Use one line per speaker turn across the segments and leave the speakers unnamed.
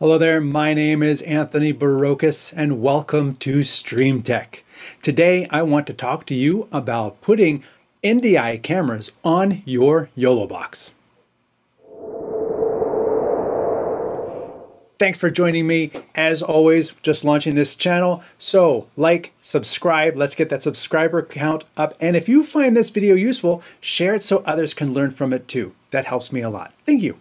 Hello there, my name is Anthony Burokas and welcome to StreamTek. Today I want to talk to you about putting NDI cameras on your YOLO box. Thanks for joining me. As always, just launching this channel. So like, subscribe, let's get that subscriber count up. And if you find this video useful, share it so others can learn from it too. That helps me a lot. Thank you.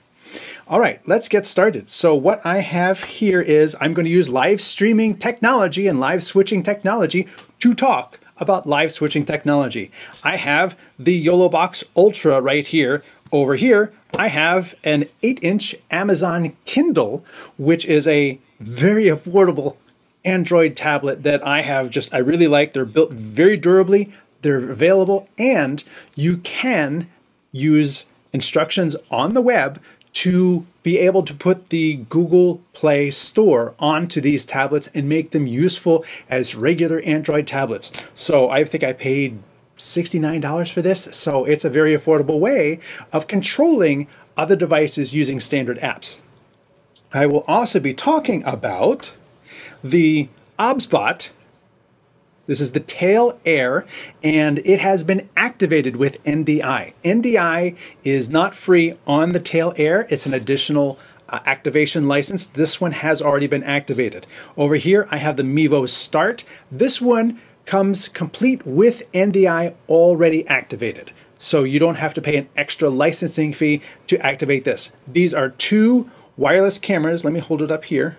All right, let's get started. So what I have here is I'm going to use live streaming technology and live switching technology to talk about live switching technology. I have the YOLO Box Ultra right here. Over here, I have an 8-inch Amazon Kindle, which is a very affordable Android tablet that I have just, I really like. They're built very durably, they're available, and you can use instructions on the web to be able to put the Google Play Store onto these tablets and make them useful as regular Android tablets. So I think I paid $69 for this. So it's a very affordable way of controlling other devices using standard apps. I will also be talking about the OBSBot this is the Tail Air, and it has been activated with NDI. NDI is not free on the Tail Air. It's an additional uh, activation license. This one has already been activated. Over here, I have the Mevo Start. This one comes complete with NDI already activated. So you don't have to pay an extra licensing fee to activate this. These are two wireless cameras. Let me hold it up here.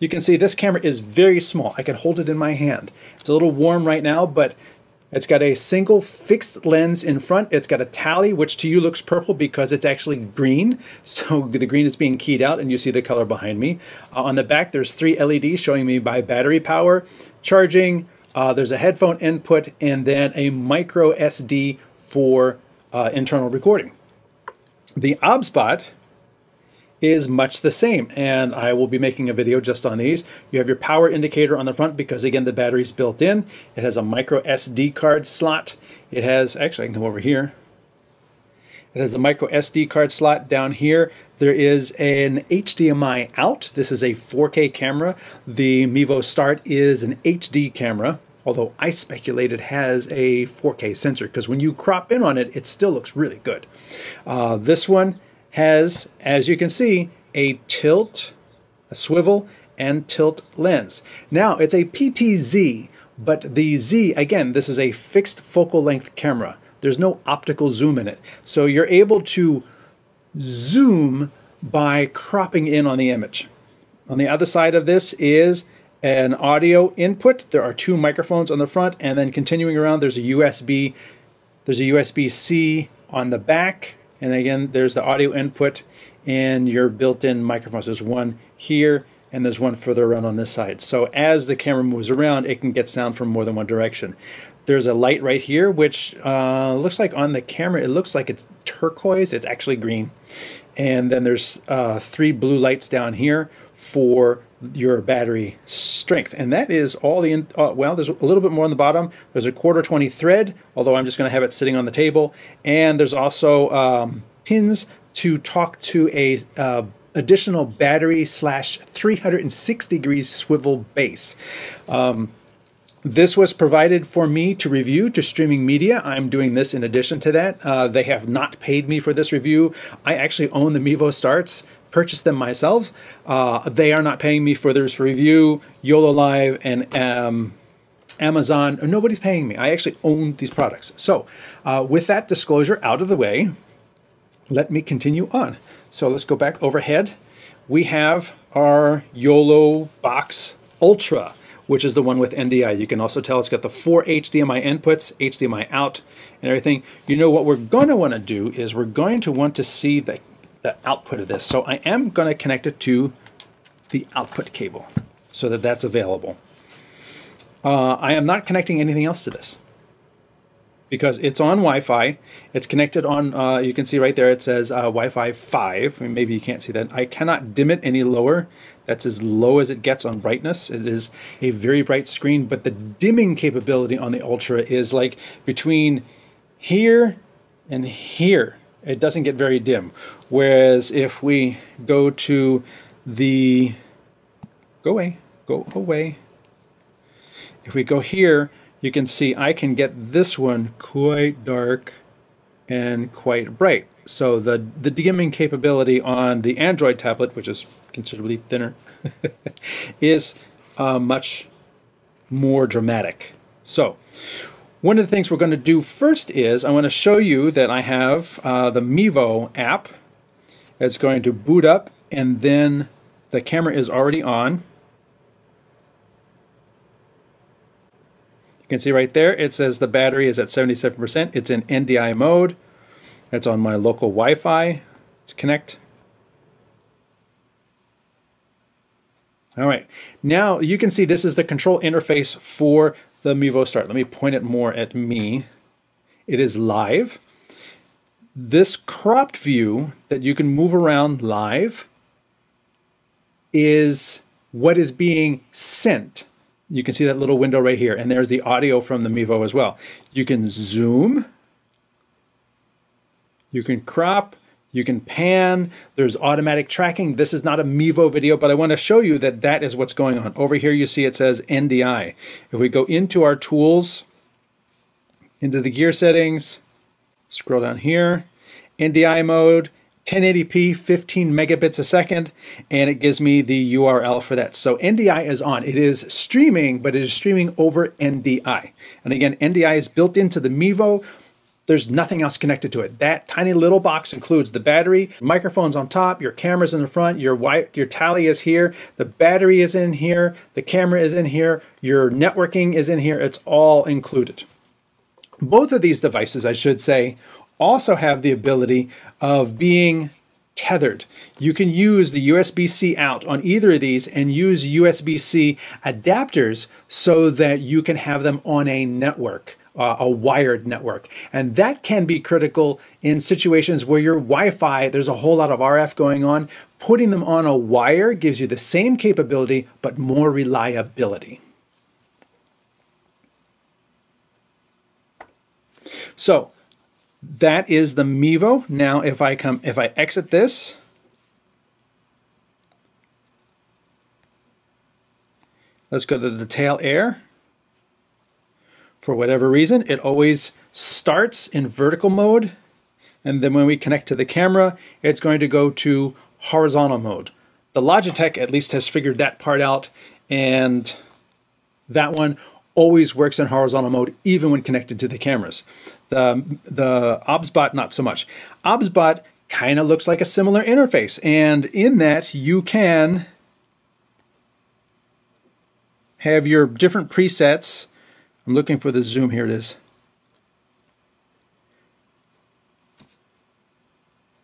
You can see this camera is very small. I can hold it in my hand. It's a little warm right now, but it's got a single fixed lens in front. It's got a tally, which to you looks purple because it's actually green. So the green is being keyed out and you see the color behind me. Uh, on the back, there's three LEDs showing me by battery power, charging, uh, there's a headphone input, and then a micro SD for uh, internal recording. The OBSBot is much the same and I will be making a video just on these. You have your power indicator on the front because again the battery's built in. It has a micro SD card slot. It has, actually I can come over here. It has a micro SD card slot down here. There is an HDMI out. This is a 4K camera. The Mevo Start is an HD camera although I speculate it has a 4K sensor because when you crop in on it, it still looks really good. Uh, this one has, as you can see, a tilt, a swivel, and tilt lens. Now, it's a PTZ, but the Z, again, this is a fixed focal length camera. There's no optical zoom in it. So you're able to zoom by cropping in on the image. On the other side of this is an audio input. There are two microphones on the front, and then continuing around, there's a USB. There's a USB-C on the back and again, there's the audio input and your built-in microphones. There's one here and there's one further around on this side. So as the camera moves around, it can get sound from more than one direction. There's a light right here, which uh, looks like on the camera, it looks like it's turquoise. It's actually green. And then there's uh, three blue lights down here for your battery strength. And that is all the, uh, well, there's a little bit more on the bottom. There's a quarter 20 thread, although I'm just going to have it sitting on the table. And there's also um, pins to talk to a uh, additional battery slash 360 degrees swivel base. Um, this was provided for me to review to streaming media. I'm doing this in addition to that. Uh, they have not paid me for this review. I actually own the Mevo Starts purchased them myself. Uh, they are not paying me for this review. YoloLiv and um, Amazon, nobody's paying me. I actually own these products. So uh, with that disclosure out of the way, let me continue on. So let's go back overhead. We have our YOLO Box Ultra, which is the one with NDI. You can also tell it's got the four HDMI inputs, HDMI out, and everything. You know what we're going to want to do is we're going to want to see the the output of this. So I am going to connect it to the output cable so that that's available. Uh, I am not connecting anything else to this because it's on Wi-Fi. It's connected on, uh, you can see right there it says uh, Wi-Fi 5. Maybe you can't see that. I cannot dim it any lower. That's as low as it gets on brightness. It is a very bright screen, but the dimming capability on the Ultra is like between here and here it doesn't get very dim. Whereas if we go to the, go away, go away. If we go here, you can see I can get this one quite dark and quite bright. So the, the dimming capability on the Android tablet, which is considerably thinner, is uh, much more dramatic. So one of the things we're going to do first is I want to show you that I have uh, the Mevo app. It's going to boot up and then the camera is already on. You can see right there it says the battery is at 77%. It's in NDI mode. It's on my local Wi-Fi. Let's connect. All right, now you can see this is the control interface for the Mevo Start. Let me point it more at me. It is live. This cropped view that you can move around live is what is being sent. You can see that little window right here, and there's the audio from the Mevo as well. You can zoom, you can crop, you can pan, there's automatic tracking. This is not a Mevo video, but I want to show you that that is what's going on. Over here you see it says NDI. If we go into our tools, into the gear settings, scroll down here, NDI mode, 1080p, 15 megabits a second, and it gives me the URL for that. So NDI is on. It is streaming, but it is streaming over NDI. And again, NDI is built into the Mevo. There's nothing else connected to it. That tiny little box includes the battery, microphones on top, your camera's in the front, your white, your tally is here, the battery is in here, the camera is in here, your networking is in here. It's all included. Both of these devices, I should say, also have the ability of being tethered. You can use the USB-C out on either of these and use USB-C adapters so that you can have them on a network uh, a wired network. And that can be critical in situations where your Wi Fi, there's a whole lot of RF going on. Putting them on a wire gives you the same capability but more reliability. So that is the Mevo. Now if I come if I exit this Let's go to the tail air for whatever reason, it always starts in vertical mode. And then when we connect to the camera, it's going to go to horizontal mode. The Logitech at least has figured that part out. And that one always works in horizontal mode, even when connected to the cameras. The, the OBSBot, not so much. OBSBot kind of looks like a similar interface. And in that, you can have your different presets I'm looking for the zoom. Here it is.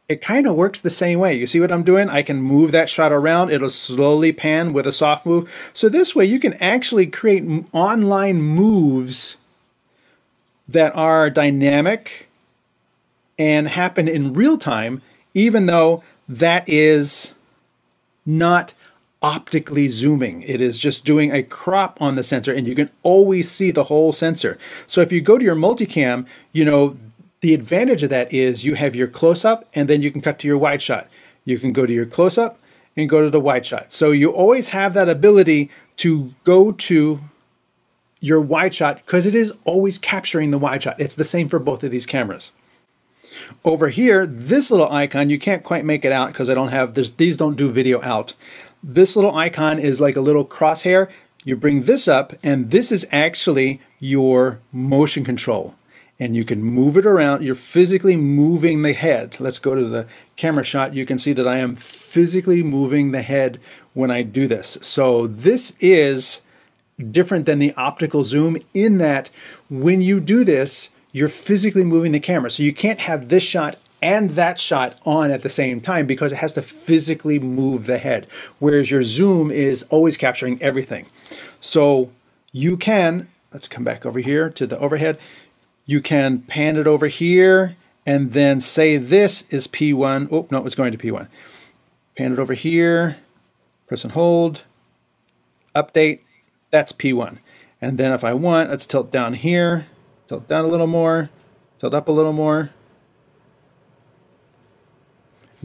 It kind of works the same way. You see what I'm doing? I can move that shot around. It'll slowly pan with a soft move. So this way you can actually create online moves that are dynamic and happen in real time, even though that is not optically zooming. It is just doing a crop on the sensor and you can always see the whole sensor. So if you go to your multicam, you know, the advantage of that is you have your close up and then you can cut to your wide shot. You can go to your close up and go to the wide shot. So you always have that ability to go to your wide shot because it is always capturing the wide shot. It's the same for both of these cameras. Over here, this little icon, you can't quite make it out because I don't have, these don't do video out. This little icon is like a little crosshair. You bring this up and this is actually your motion control and you can move it around. You're physically moving the head. Let's go to the camera shot. You can see that I am physically moving the head when I do this. So this is different than the optical zoom in that when you do this, you're physically moving the camera. So you can't have this shot and that shot on at the same time because it has to physically move the head, whereas your zoom is always capturing everything. So you can, let's come back over here to the overhead, you can pan it over here and then say this is P1. Oh, no, it's going to P1. Pan it over here, press and hold, update, that's P1. And then if I want, let's tilt down here, tilt down a little more, tilt up a little more,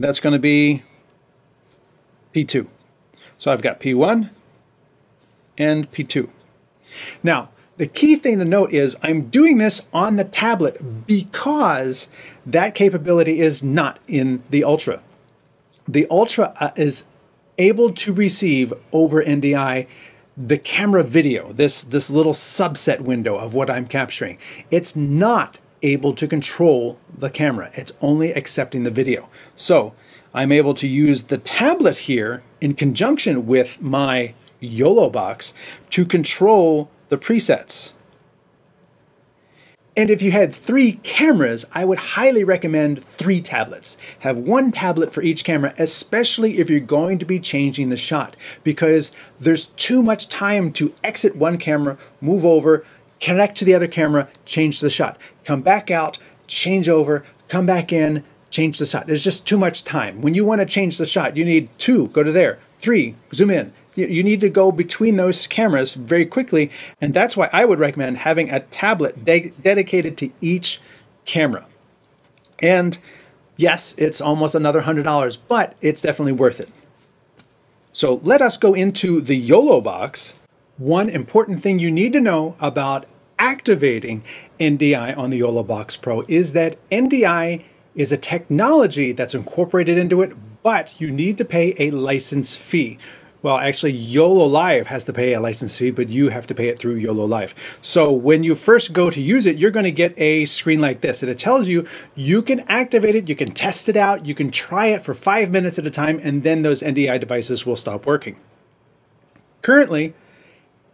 that's going to be P2. So I've got P1 and P2. Now, the key thing to note is I'm doing this on the tablet because that capability is not in the Ultra. The Ultra uh, is able to receive over NDI the camera video, this, this little subset window of what I'm capturing. It's not able to control the camera. It's only accepting the video. So I'm able to use the tablet here in conjunction with my YOLO box to control the presets. And if you had three cameras, I would highly recommend three tablets. Have one tablet for each camera, especially if you're going to be changing the shot, because there's too much time to exit one camera, move over, connect to the other camera, change the shot, come back out, change over, come back in, change the shot. There's just too much time. When you want to change the shot, you need two, go to there, three, zoom in, you need to go between those cameras very quickly. And that's why I would recommend having a tablet de dedicated to each camera. And yes, it's almost another $100, but it's definitely worth it. So let us go into the YOLO box. One important thing you need to know about activating NDI on the YOLO Box Pro is that NDI is a technology that's incorporated into it, but you need to pay a license fee. Well, actually, YoloLiv has to pay a license fee, but you have to pay it through YoloLiv. So when you first go to use it, you're going to get a screen like this. And it tells you you can activate it, you can test it out, you can try it for five minutes at a time, and then those NDI devices will stop working. Currently,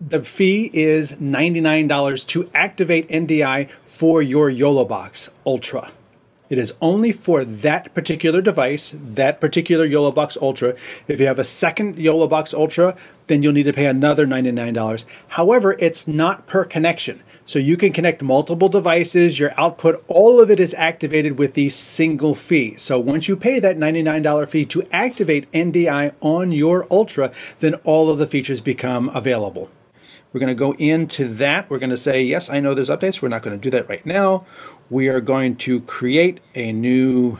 the fee is $99 to activate NDI for your YOLO Box Ultra. It is only for that particular device, that particular YOLO Box Ultra. If you have a second YOLO Box Ultra, then you'll need to pay another $99. However, it's not per connection. So you can connect multiple devices, your output, all of it is activated with the single fee. So once you pay that $99 fee to activate NDI on your Ultra, then all of the features become available. We're going to go into that. We're going to say, yes, I know there's updates. We're not going to do that right now. We are going to create a new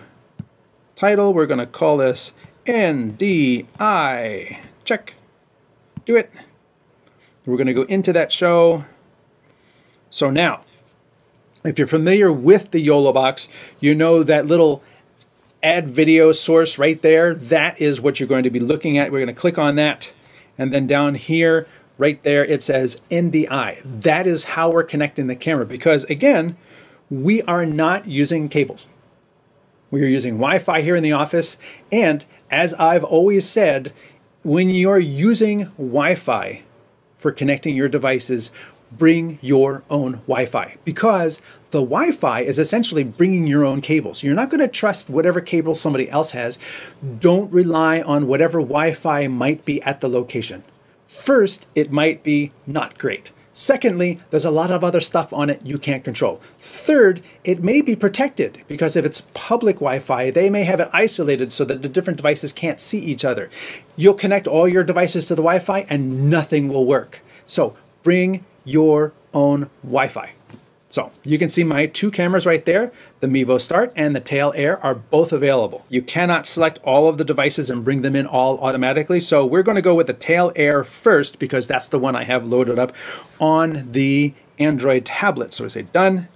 title. We're going to call this NDI. Check. Do it. We're going to go into that show. So now, if you're familiar with the YOLO box, you know that little add video source right there. That is what you're going to be looking at. We're going to click on that. And then down here, right there, it says NDI. That is how we're connecting the camera because again, we are not using cables. We are using Wi-Fi here in the office. And as I've always said, when you're using Wi-Fi for connecting your devices, bring your own Wi-Fi because the Wi-Fi is essentially bringing your own cables. You're not going to trust whatever cable somebody else has. Don't rely on whatever Wi-Fi might be at the location. First, it might be not great. Secondly, there's a lot of other stuff on it you can't control. Third, it may be protected because if it's public Wi-Fi, they may have it isolated so that the different devices can't see each other. You'll connect all your devices to the Wi-Fi and nothing will work. So bring your own Wi-Fi. So you can see my two cameras right there, the Mevo Start and the Tail Air are both available. You cannot select all of the devices and bring them in all automatically. So we're gonna go with the Tail Air first because that's the one I have loaded up on the Android tablet. So I say done,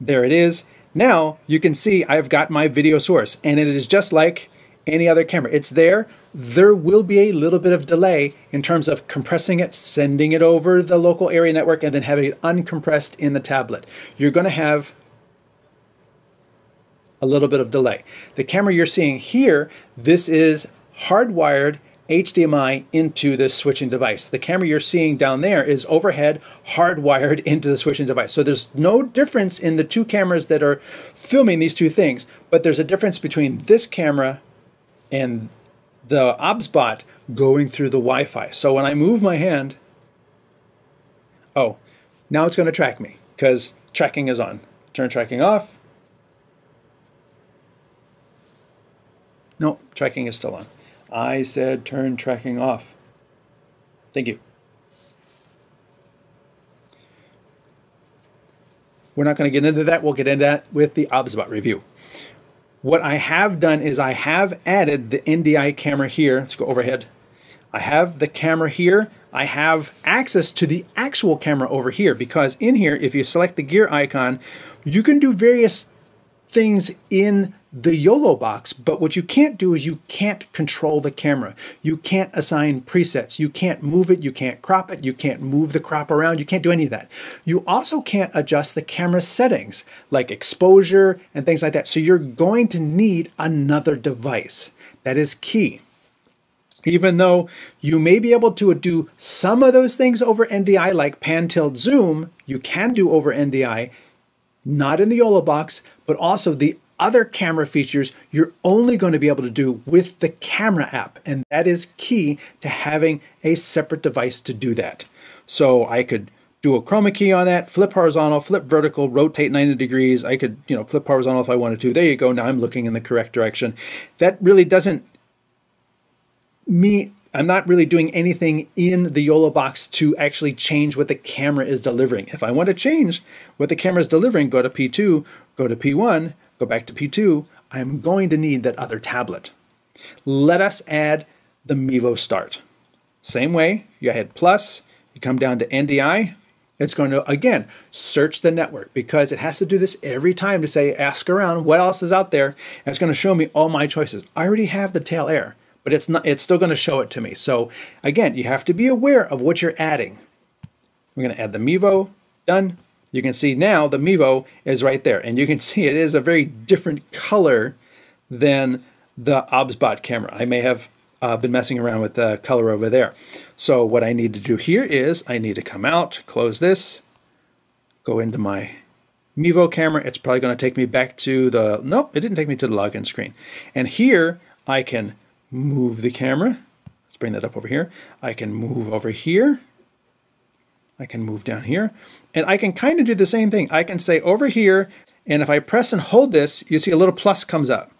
there it is. Now you can see I've got my video source and it is just like any other camera. It's there. There will be a little bit of delay in terms of compressing it, sending it over the local area network, and then having it uncompressed in the tablet. You're going to have a little bit of delay. The camera you're seeing here, this is hardwired HDMI into this switching device. The camera you're seeing down there is overhead hardwired into the switching device. So there's no difference in the two cameras that are filming these two things, but there's a difference between this camera and the OBSBot going through the Wi-Fi. So when I move my hand, oh, now it's going to track me because tracking is on. Turn tracking off. No, tracking is still on. I said turn tracking off. Thank you. We're not going to get into that. We'll get into that with the OBSBot review. What I have done is I have added the NDI camera here. Let's go overhead. I have the camera here. I have access to the actual camera over here because in here, if you select the gear icon, you can do various things in the YOLO box, but what you can't do is you can't control the camera. You can't assign presets. You can't move it. You can't crop it. You can't move the crop around. You can't do any of that. You also can't adjust the camera settings like exposure and things like that. So you're going to need another device. That is key. Even though you may be able to do some of those things over NDI like pan, tilt, zoom, you can do over NDI, not in the YOLO box, but also the other camera features you're only going to be able to do with the camera app. And that is key to having a separate device to do that. So I could do a chroma key on that, flip horizontal, flip vertical, rotate 90 degrees. I could, you know, flip horizontal if I wanted to. There you go. Now I'm looking in the correct direction. That really doesn't me I'm not really doing anything in the YOLO box to actually change what the camera is delivering. If I want to change what the camera is delivering, go to P2, go to P1, go back to P2, I'm going to need that other tablet. Let us add the Mevo Start. Same way, you hit plus, you come down to NDI, it's going to, again, search the network because it has to do this every time to say, ask around, what else is out there? And it's going to show me all my choices. I already have the tail air, but it's not it's still going to show it to me. So again, you have to be aware of what you're adding. We're going to add the Mevo, done. You can see now the Mevo is right there, and you can see it is a very different color than the OBSBot camera. I may have uh, been messing around with the color over there. So what I need to do here is I need to come out, close this, go into my Mevo camera. It's probably going to take me back to the, no, it didn't take me to the login screen. And here I can move the camera. Let's bring that up over here. I can move over here. I can move down here. And I can kind of do the same thing. I can say over here, and if I press and hold this, you see a little plus comes up.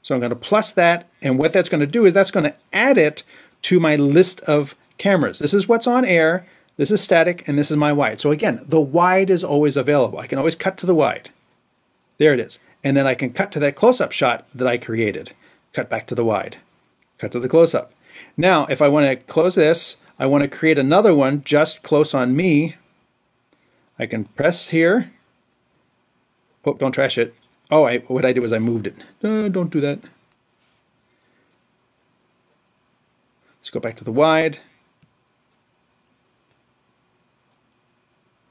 So I'm going to plus that, and what that's going to do is that's going to add it to my list of cameras. This is what's on air, this is static, and this is my wide. So again, the wide is always available. I can always cut to the wide. There it is and then I can cut to that close-up shot that I created. Cut back to the wide, cut to the close-up. Now, if I want to close this, I want to create another one just close on me. I can press here. Oh, don't trash it. Oh, I, what I did was I moved it. Uh, don't do that. Let's go back to the wide.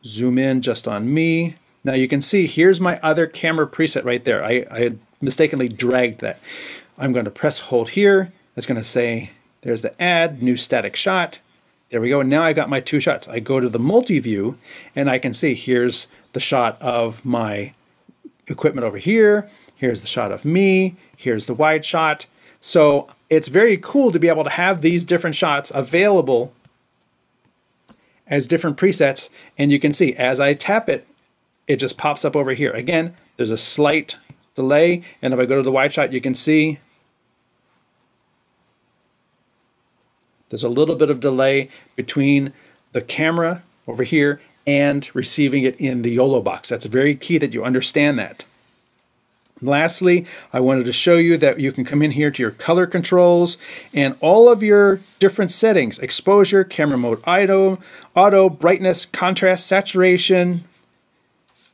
Zoom in just on me. Now you can see here's my other camera preset right there. I, I had mistakenly dragged that. I'm going to press hold here. It's going to say there's the add new static shot. There we go. And now I got my two shots. I go to the multi-view and I can see here's the shot of my equipment over here. Here's the shot of me. Here's the wide shot. So it's very cool to be able to have these different shots available as different presets. And you can see as I tap it, it just pops up over here. Again, there's a slight delay, and if I go to the wide shot, you can see there's a little bit of delay between the camera over here and receiving it in the YOLO box. That's very key that you understand that. Lastly, I wanted to show you that you can come in here to your color controls and all of your different settings, exposure, camera mode, auto, auto, brightness, contrast, saturation,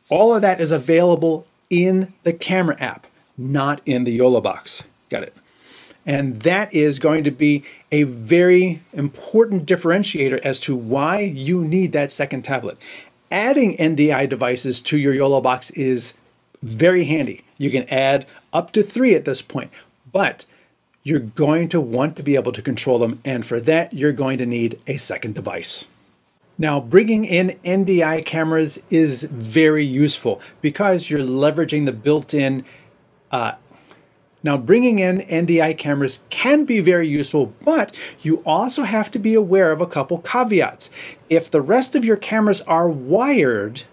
all of that is available in the camera app, not in the YOLO box. Got it. And that is going to be a very important differentiator as to why you need that second tablet. Adding NDI devices to your YOLO box is very handy. You can add up to three at this point, but you're going to want to be able to control them. And for that, you're going to need a second device. Now, bringing in NDI cameras is very useful because you're leveraging the built-in. Uh, now, bringing in NDI cameras can be very useful, but you also have to be aware of a couple caveats. If the rest of your cameras are wired,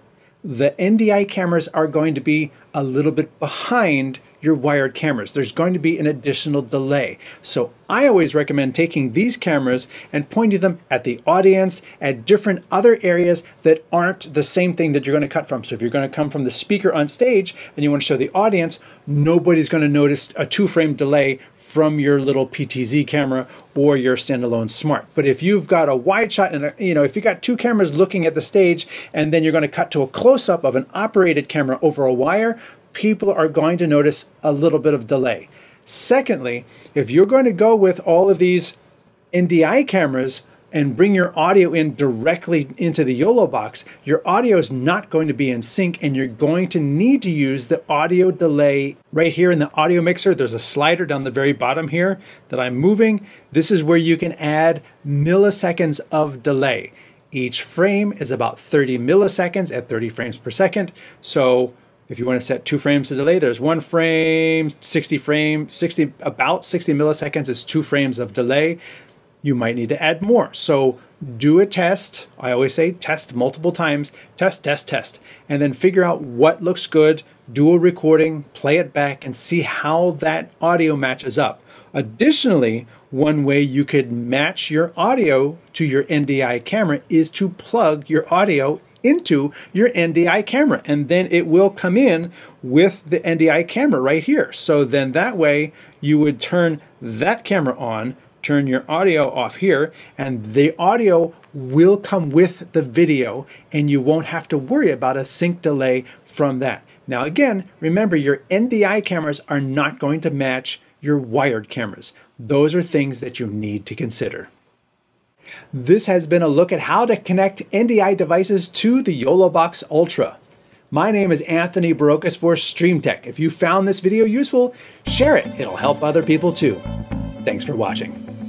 the NDI cameras are going to be a little bit behind your wired cameras. There's going to be an additional delay. So I always recommend taking these cameras and pointing them at the audience, at different other areas that aren't the same thing that you're going to cut from. So if you're going to come from the speaker on stage and you want to show the audience, nobody's going to notice a two frame delay from your little PTZ camera or your standalone smart. But if you've got a wide shot and a, you know if you got two cameras looking at the stage and then you're going to cut to a close up of an operated camera over a wire, people are going to notice a little bit of delay. Secondly, if you're going to go with all of these NDI cameras, and bring your audio in directly into the YOLO box, your audio is not going to be in sync and you're going to need to use the audio delay right here in the audio mixer. There's a slider down the very bottom here that I'm moving. This is where you can add milliseconds of delay. Each frame is about 30 milliseconds at 30 frames per second. So if you want to set two frames of delay, there's one frame, 60 frames, 60 about 60 milliseconds is two frames of delay you might need to add more. So do a test. I always say test multiple times, test, test, test, and then figure out what looks good, do a recording, play it back, and see how that audio matches up. Additionally, one way you could match your audio to your NDI camera is to plug your audio into your NDI camera and then it will come in with the NDI camera right here. So then that way you would turn that camera on, turn your audio off here and the audio will come with the video and you won't have to worry about a sync delay from that. Now again, remember your NDI cameras are not going to match your wired cameras. Those are things that you need to consider. This has been a look at how to connect NDI devices to the YOLOBox Ultra. My name is Anthony Burokas for StreamTek. If you found this video useful, share it. It'll help other people too. Thanks for watching.